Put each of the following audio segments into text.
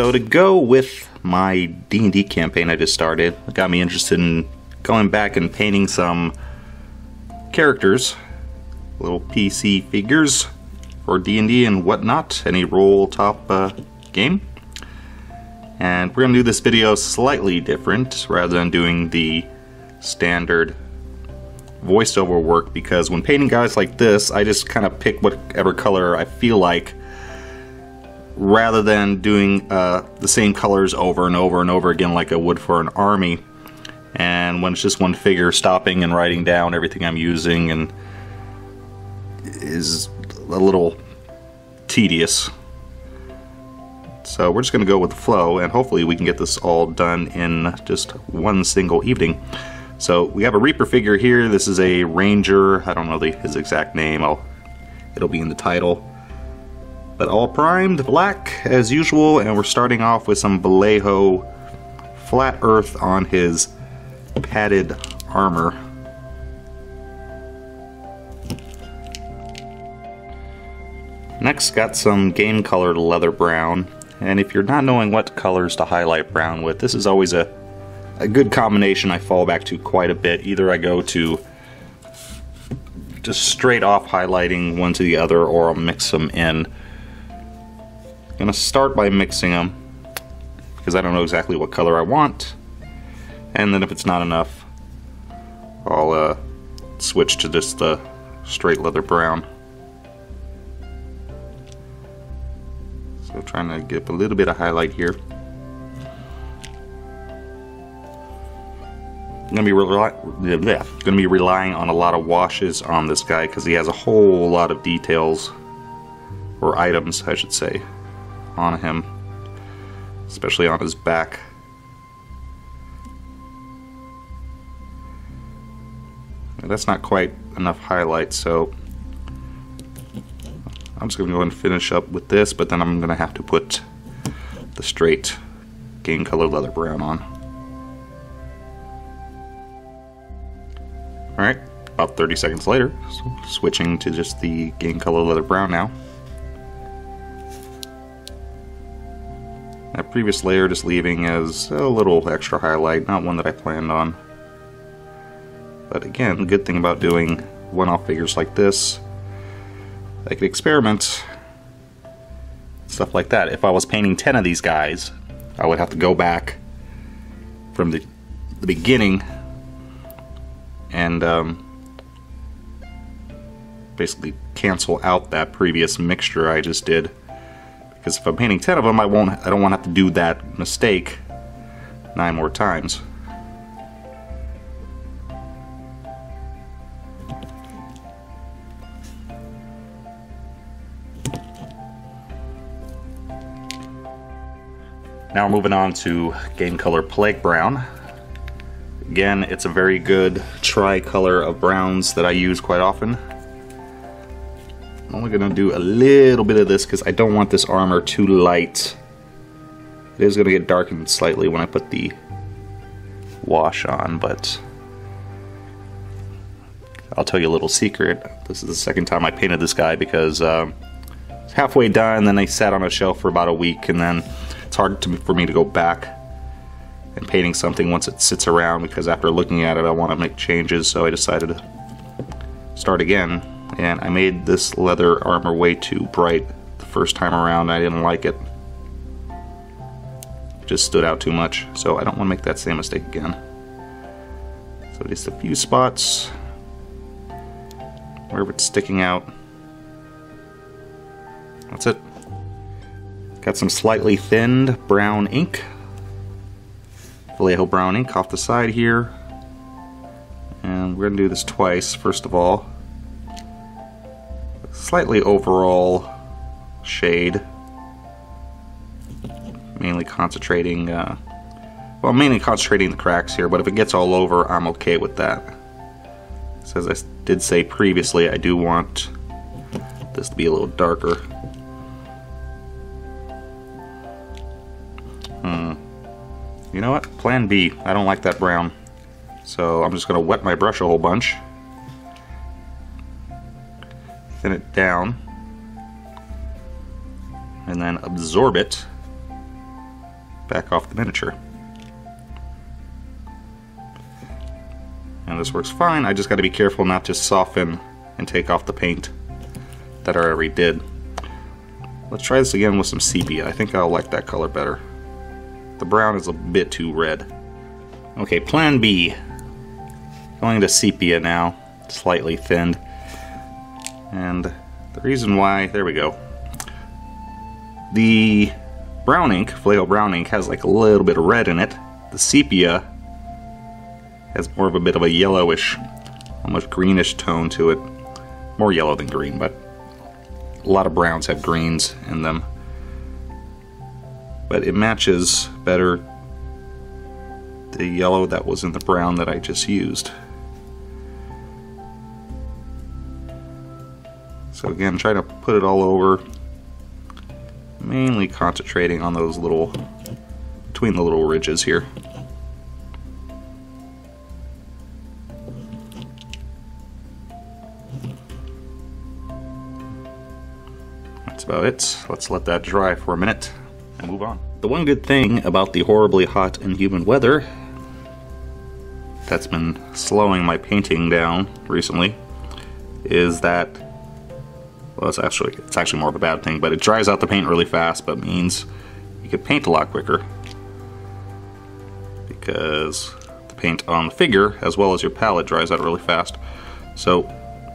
So to go with my D&D campaign I just started, it got me interested in going back and painting some characters, little PC figures for D&D and whatnot, any roll top uh, game. And we're going to do this video slightly different rather than doing the standard voiceover work because when painting guys like this, I just kind of pick whatever color I feel like rather than doing uh, the same colors over and over and over again like I would for an army. And when it's just one figure, stopping and writing down everything I'm using and is a little tedious. So we're just going to go with the flow and hopefully we can get this all done in just one single evening. So we have a Reaper figure here. This is a Ranger. I don't know the, his exact name. I'll, it'll be in the title. But all primed, black as usual, and we're starting off with some Vallejo flat earth on his padded armor. Next got some game colored leather brown, and if you're not knowing what colors to highlight brown with, this is always a a good combination I fall back to quite a bit. Either I go to just straight off highlighting one to the other or I'll mix them in. I'm to start by mixing them because I don't know exactly what color I want. And then if it's not enough, I'll uh, switch to just the straight leather brown. So trying to get a little bit of highlight here. going to be to be relying on a lot of washes on this guy because he has a whole lot of details or items, I should say, on him, especially on his back. That's not quite enough highlight, so I'm just going to go and finish up with this, but then I'm going to have to put the straight game color leather brown on. Alright, about 30 seconds later, so switching to just the game color leather brown now. Previous layer just leaving as a little extra highlight, not one that I planned on. But again, the good thing about doing one-off figures like this, I could experiment stuff like that. If I was painting 10 of these guys, I would have to go back from the, the beginning and um, basically cancel out that previous mixture I just did. Because if I'm painting 10 of them, I won't. I don't want to have to do that mistake nine more times. Now moving on to Game Color Plague Brown. Again, it's a very good tri-color of browns that I use quite often. I'm only to do a little bit of this because I don't want this armor too light. It is to get darkened slightly when I put the wash on, but I'll tell you a little secret. This is the second time I painted this guy because um, it's halfway done, then I sat on a shelf for about a week, and then it's hard to, for me to go back and painting something once it sits around because after looking at it I want to make changes so I decided to start again and I made this leather armor way too bright the first time around I didn't like it. it just stood out too much so I don't want to make that same mistake again so just a few spots wherever it's sticking out that's it got some slightly thinned brown ink Vallejo brown ink off the side here. And we're to do this twice, first of all. Slightly overall shade. Mainly concentrating, uh, well, mainly concentrating the cracks here, but if it gets all over, I'm okay with that. So as I did say previously, I do want this to be a little darker. You know what? Plan B. I don't like that brown. So I'm just going to wet my brush a whole bunch. Absorb it back off the miniature. And this works fine, I just got to be careful not to soften and take off the paint that I already did. Let's try this again with some sepia. I think I'll like that color better. The brown is a bit too red. Okay, plan B. Going to sepia now, slightly thinned. And the reason why, there we go. The brown ink, Vallejo brown ink, has like a little bit of red in it. The sepia has more of a bit of a yellowish, almost greenish tone to it. More yellow than green, but a lot of browns have greens in them. But it matches better the yellow that was in the brown that I just used. So again, try to put it all over, mainly concentrating on those little, between the little ridges here. That's about it. Let's let that dry for a minute and move on. The one good thing about the horribly hot and humid weather that's been slowing my painting down recently is that well it's actually it's actually more of a bad thing but it dries out the paint really fast but means you could paint a lot quicker. Because the paint on the figure as well as your palette dries out really fast. So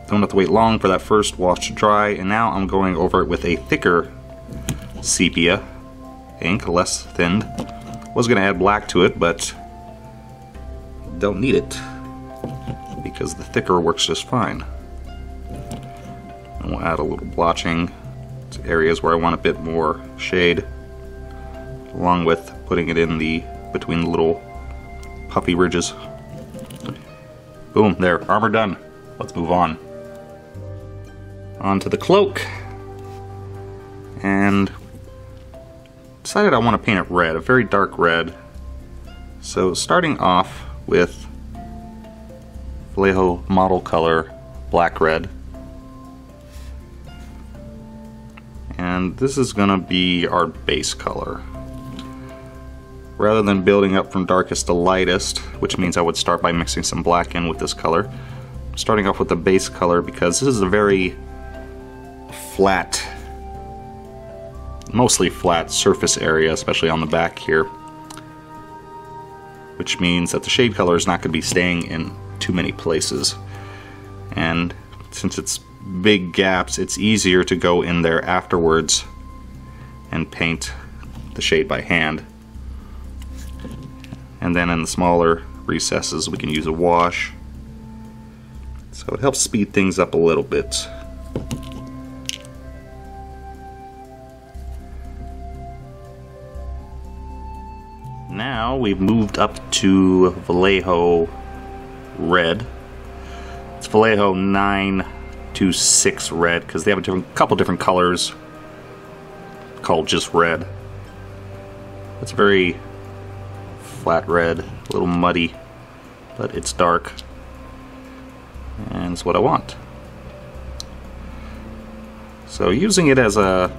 don't have to wait long for that first wash to dry and now I'm going over it with a thicker sepia ink less thinned. Was gonna add black to it but don't need it because the thicker works just fine. And we'll add a little blotching to areas where I want a bit more shade along with putting it in the between the little puffy ridges. Boom, there, armor done. Let's move on. On to the cloak. And decided I want to paint it red, a very dark red. So starting off with Vallejo model color black red. And this is going to be our base color. Rather than building up from darkest to lightest, which means I would start by mixing some black in with this color, I'm starting off with the base color because this is a very flat, mostly flat surface area, especially on the back here which means that the shade color is not going to be staying in too many places. And since it's big gaps, it's easier to go in there afterwards and paint the shade by hand. And then in the smaller recesses, we can use a wash. So it helps speed things up a little bit. Now we've moved up to Vallejo Red. It's Vallejo 926 Red because they have a different, couple different colors called just red. It's very flat red, a little muddy, but it's dark. And it's what I want. So using it as a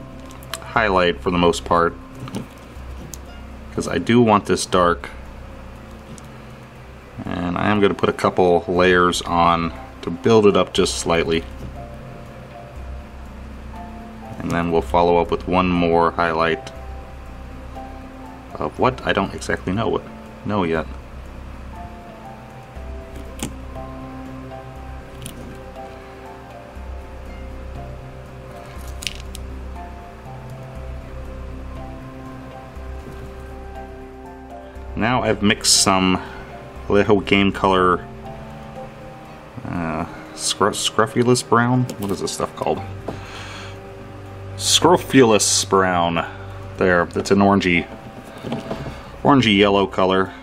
highlight for the most part because I do want this dark and I am going to put a couple layers on to build it up just slightly and then we'll follow up with one more highlight of what I don't exactly know what know yet Now I've mixed some Vallejo Game Color uh, Scrofulous Brown? What is this stuff called? Scrofulous Brown. There, that's an orangey, orangey yellow color.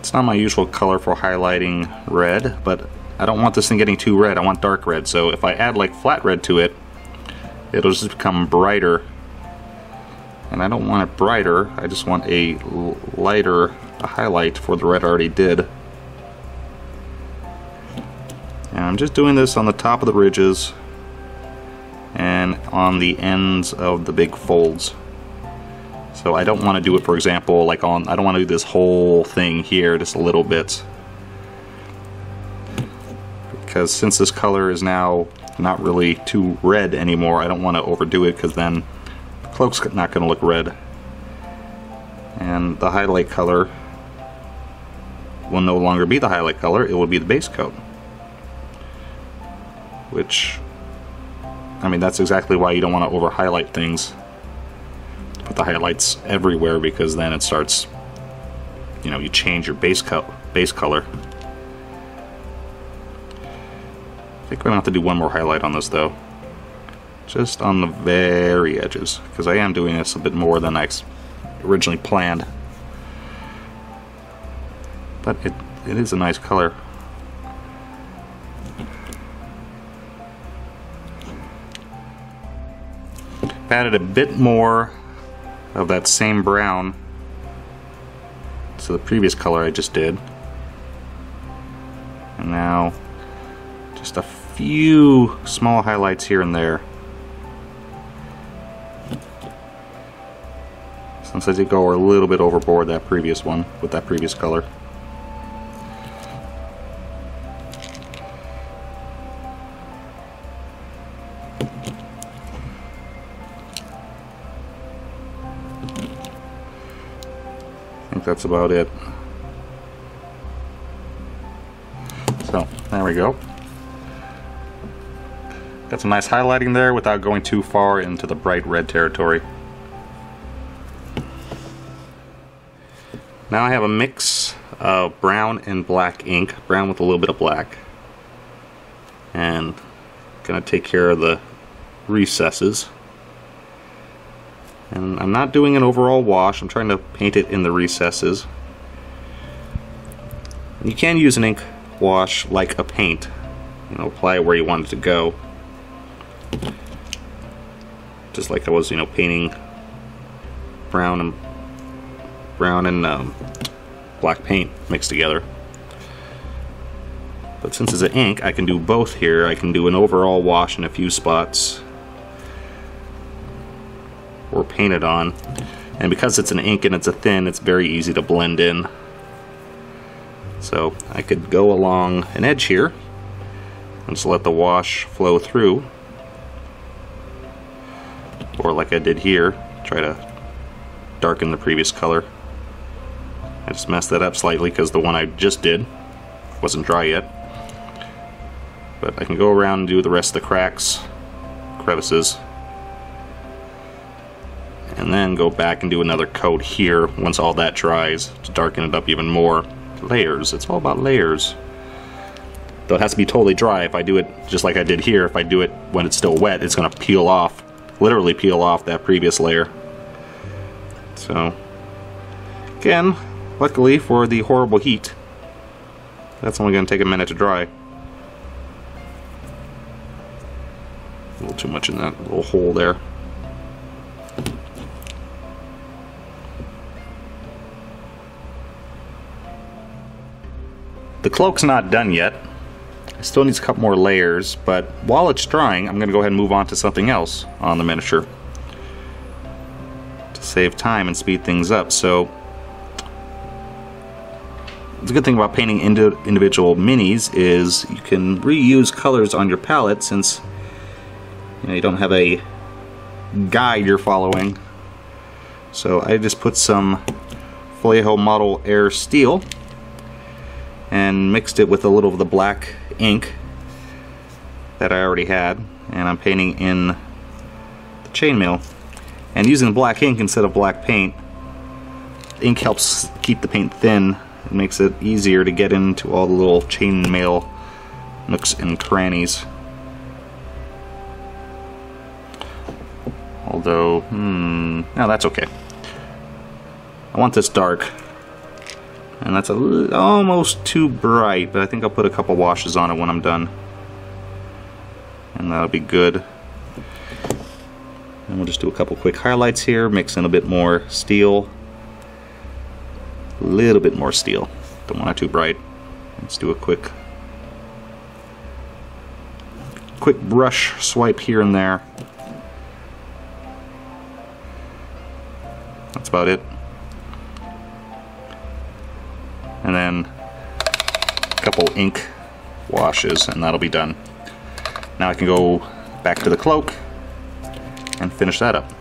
It's not my usual color for highlighting red, but I don't want this thing getting too red. I want dark red, so if I add like flat red to it, it'll just become brighter and I don't want it brighter I just want a lighter highlight for the red I already did and I'm just doing this on the top of the ridges and on the ends of the big folds So I don't want to do it, for example, like on, I don't want to do this whole thing here, just a little bit. Because since this color is now not really too red anymore, I don't want to overdo it because then the cloak's not going to look red. And the highlight color will no longer be the highlight color, it will be the base coat. Which, I mean, that's exactly why you don't want to over highlight things. Put the highlights everywhere because then it starts, you know, you change your base, co base color. I think we're gonna have to do one more highlight on this though. Just on the very edges, because I am doing this a bit more than I originally planned. But it, it is a nice color. Added a bit more of that same brown to the previous color I just did. And now just a few small highlights here and there. Since I did go a little bit overboard that previous one with that previous color. That's about it. So, there we go. Got some nice highlighting there without going too far into the bright red territory. Now I have a mix of brown and black ink, brown with a little bit of black. And gonna take care of the recesses. And I'm not doing an overall wash, I'm trying to paint it in the recesses. You can use an ink wash like a paint, you know, apply it where you want it to go. Just like I was, you know, painting brown and brown and um, black paint mixed together. But since it's an ink, I can do both here. I can do an overall wash in a few spots or painted on. And because it's an ink and it's a thin, it's very easy to blend in. So I could go along an edge here and just let the wash flow through. Or like I did here, try to darken the previous color. I just messed that up slightly because the one I just did wasn't dry yet. But I can go around and do the rest of the cracks, crevices, and then go back and do another coat here once all that dries to darken it up even more. Layers, it's all about layers. Though it has to be totally dry. If I do it just like I did here, if I do it when it's still wet, it's going to peel off, literally peel off that previous layer. So, again, luckily for the horrible heat, that's only going to take a minute to dry. A little too much in that little hole there. The cloak's not done yet. It still needs a couple more layers, but while it's drying, I'm going to go ahead and move on to something else on the miniature to save time and speed things up. So the good thing about painting indi individual minis is you can reuse colors on your palette since you, know, you don't have a guide you're following. So I just put some Vallejo Model Air Steel and mixed it with a little of the black ink that I already had and I'm painting in the chainmail. And using black ink instead of black paint ink helps keep the paint thin. It makes it easier to get into all the little chainmail nooks and crannies. Although hmm no that's okay. I want this dark and that's a, almost too bright, but I think I'll put a couple washes on it when I'm done. And that'll be good. And we'll just do a couple quick highlights here, mix in a bit more steel. A little bit more steel. Don't want it too bright. Let's do a quick quick brush swipe here and there. That's about it. And then a couple ink washes and that'll be done. Now I can go back to the cloak and finish that up.